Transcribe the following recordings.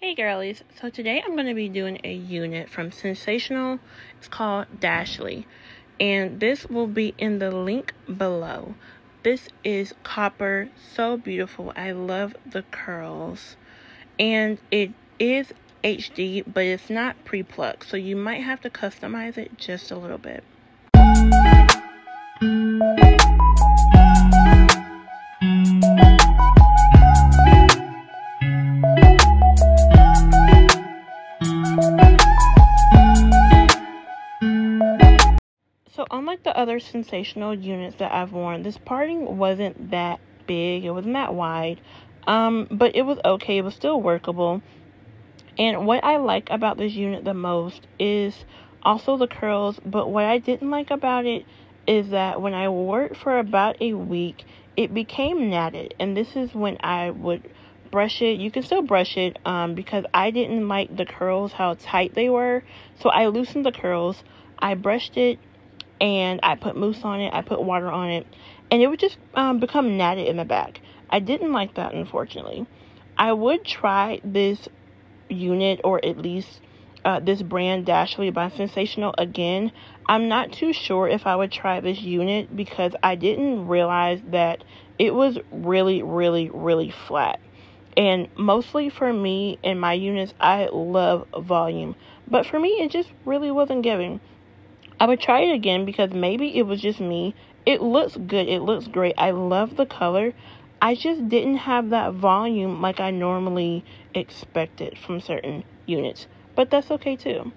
Hey girlies, so today I'm going to be doing a unit from Sensationnel. It's called Dashly, and this will be in the link below. This is copper, so beautiful. I love the curls, and it is HD, but it's not pre-plucked, so you might have to customize it just a little bit. So unlike the other Sensationnel units that I've worn, this parting wasn't that big. It wasn't that wide. Um, but it was okay. It was still workable. And what I like about this unit the most is also the curls. But what I didn't like about it is that when I wore it for about a week, it became knotted, And this is when I would brush it. You can still brush it um, because I didn't like the curls, how tight they were. So I loosened the curls. I brushed it and I put mousse on it, I put water on it, and it would just um, become natted in the back. I didn't like that, unfortunately. I would try this unit or at least uh, this brand Dashly by Sensationnel again. I'm not too sure if I would try this unit because I didn't realize that it was really, really, really flat. And mostly for me and my units, I love volume. But for me, it just really wasn't giving. I would try it again because maybe it was just me. It looks good. It looks great. I love the color. I just didn't have that volume like I normally expected from certain units. But that's okay too.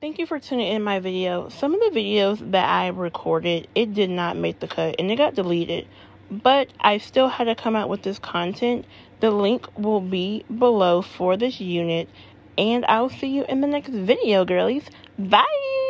Thank you for tuning in my video. Some of the videos that I recorded, it did not make the cut and it got deleted. But I still had to come out with this content. The link will be below for this unit. And I'll see you in the next video, girlies. Bye!